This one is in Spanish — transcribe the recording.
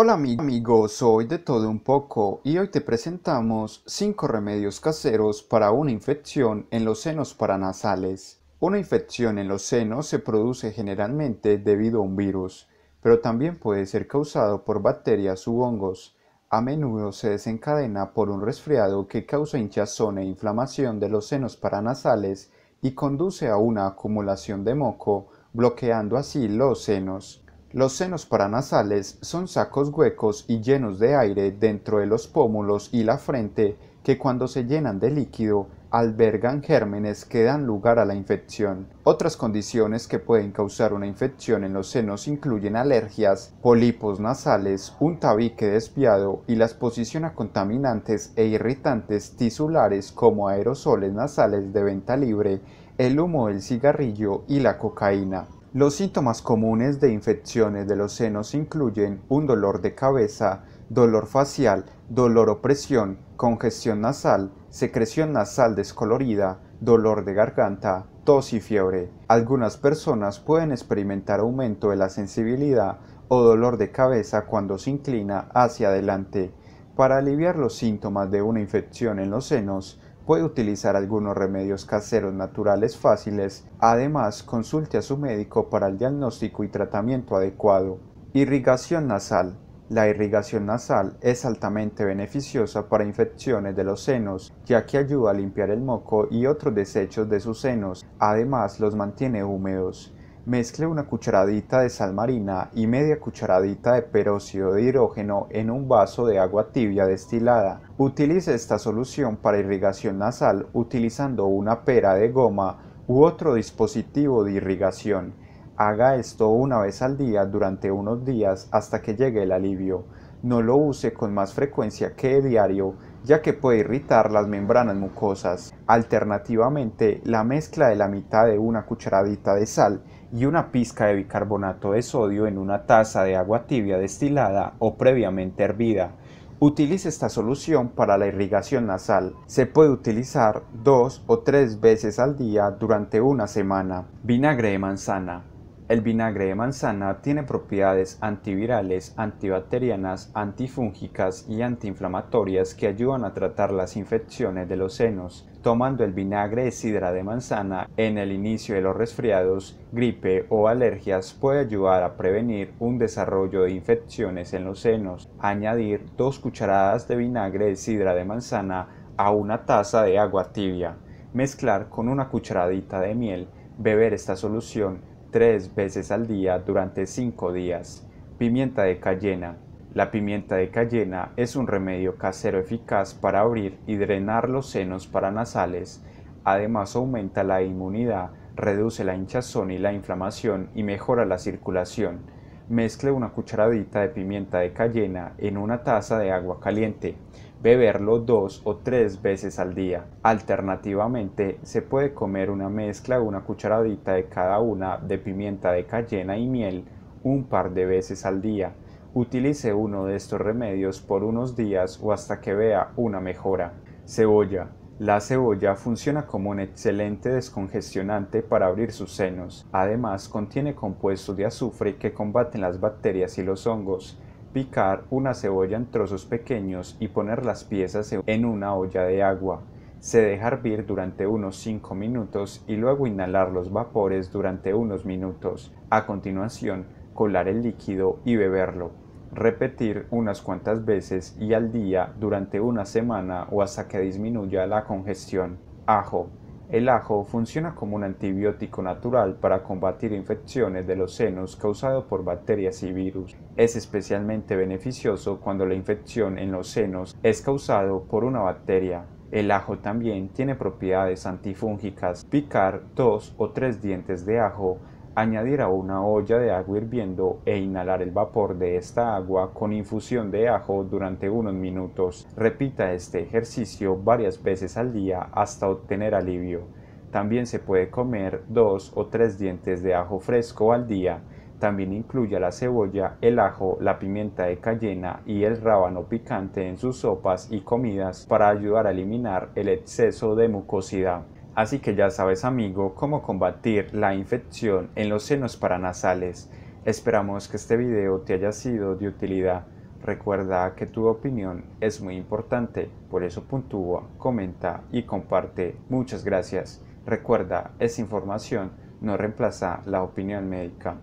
Hola amigos, soy de todo un poco y hoy te presentamos 5 remedios caseros para una infección en los senos paranasales. Una infección en los senos se produce generalmente debido a un virus, pero también puede ser causado por bacterias u hongos. A menudo se desencadena por un resfriado que causa hinchazón e inflamación de los senos paranasales y conduce a una acumulación de moco, bloqueando así los senos. Los senos paranasales son sacos huecos y llenos de aire dentro de los pómulos y la frente que cuando se llenan de líquido albergan gérmenes que dan lugar a la infección. Otras condiciones que pueden causar una infección en los senos incluyen alergias, pólipos nasales, un tabique desviado y la exposición a contaminantes e irritantes tisulares como aerosoles nasales de venta libre, el humo del cigarrillo y la cocaína. Los síntomas comunes de infecciones de los senos incluyen un dolor de cabeza, dolor facial, dolor o presión, congestión nasal, secreción nasal descolorida, dolor de garganta, tos y fiebre. Algunas personas pueden experimentar aumento de la sensibilidad o dolor de cabeza cuando se inclina hacia adelante. Para aliviar los síntomas de una infección en los senos, puede utilizar algunos remedios caseros naturales fáciles, además consulte a su médico para el diagnóstico y tratamiento adecuado. Irrigación nasal. La irrigación nasal es altamente beneficiosa para infecciones de los senos, ya que ayuda a limpiar el moco y otros desechos de sus senos, además los mantiene húmedos. Mezcle una cucharadita de sal marina y media cucharadita de peróxido de hidrógeno en un vaso de agua tibia destilada. Utilice esta solución para irrigación nasal utilizando una pera de goma u otro dispositivo de irrigación. Haga esto una vez al día durante unos días hasta que llegue el alivio. No lo use con más frecuencia que diario, ya que puede irritar las membranas mucosas. Alternativamente, la mezcla de la mitad de una cucharadita de sal y una pizca de bicarbonato de sodio en una taza de agua tibia destilada o previamente hervida. Utilice esta solución para la irrigación nasal. Se puede utilizar dos o tres veces al día durante una semana. Vinagre de manzana. El vinagre de manzana tiene propiedades antivirales, antibacterianas, antifúngicas y antiinflamatorias que ayudan a tratar las infecciones de los senos. Tomando el vinagre de sidra de manzana en el inicio de los resfriados, gripe o alergias puede ayudar a prevenir un desarrollo de infecciones en los senos. Añadir dos cucharadas de vinagre de sidra de manzana a una taza de agua tibia. Mezclar con una cucharadita de miel. Beber esta solución tres veces al día durante cinco días. Pimienta de cayena. La pimienta de cayena es un remedio casero eficaz para abrir y drenar los senos paranasales. Además aumenta la inmunidad, reduce la hinchazón y la inflamación y mejora la circulación. Mezcle una cucharadita de pimienta de cayena en una taza de agua caliente beberlo dos o tres veces al día. Alternativamente, se puede comer una mezcla, una cucharadita de cada una de pimienta de cayena y miel un par de veces al día. Utilice uno de estos remedios por unos días o hasta que vea una mejora. Cebolla. La cebolla funciona como un excelente descongestionante para abrir sus senos. Además, contiene compuestos de azufre que combaten las bacterias y los hongos. Picar una cebolla en trozos pequeños y poner las piezas en una olla de agua. Se deja hervir durante unos 5 minutos y luego inhalar los vapores durante unos minutos. A continuación, colar el líquido y beberlo. Repetir unas cuantas veces y al día durante una semana o hasta que disminuya la congestión. Ajo. El ajo funciona como un antibiótico natural para combatir infecciones de los senos causado por bacterias y virus. Es especialmente beneficioso cuando la infección en los senos es causado por una bacteria. El ajo también tiene propiedades antifúngicas. Picar dos o tres dientes de ajo añadir a una olla de agua hirviendo e inhalar el vapor de esta agua con infusión de ajo durante unos minutos. Repita este ejercicio varias veces al día hasta obtener alivio. También se puede comer dos o tres dientes de ajo fresco al día. También incluya la cebolla, el ajo, la pimienta de cayena y el rábano picante en sus sopas y comidas para ayudar a eliminar el exceso de mucosidad. Así que ya sabes amigo cómo combatir la infección en los senos paranasales. Esperamos que este video te haya sido de utilidad. Recuerda que tu opinión es muy importante, por eso puntúa, comenta y comparte. Muchas gracias. Recuerda, esta información no reemplaza la opinión médica.